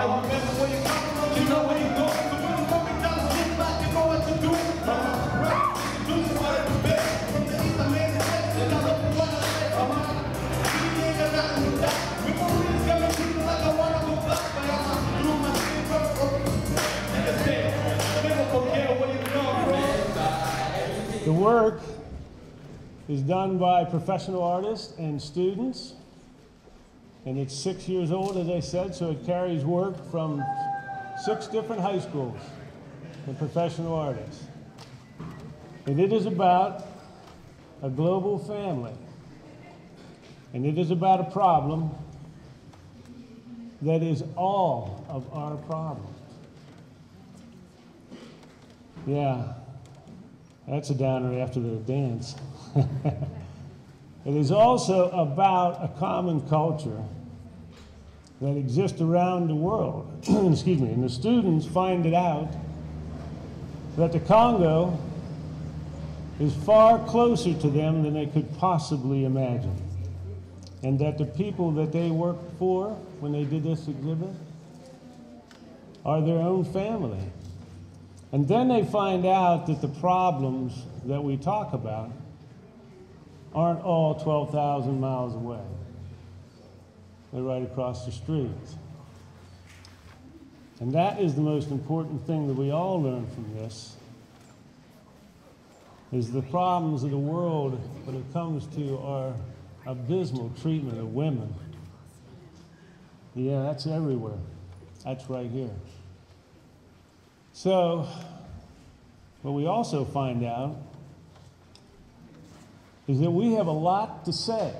The work is done by professional artists and students. And it's six years old, as I said, so it carries work from six different high schools and professional artists. And it is about a global family. And it is about a problem that is all of our problems. Yeah, that's a downer after the dance. it is also about a common culture that exists around the world. Excuse me. And the students find it out that the Congo is far closer to them than they could possibly imagine. And that the people that they worked for when they did this exhibit are their own family. And then they find out that the problems that we talk about aren't all 12,000 miles away. They're right across the street. And that is the most important thing that we all learn from this is the problems of the world when it comes to our abysmal treatment of women. Yeah, that's everywhere. That's right here. So, what we also find out is that we have a lot to say.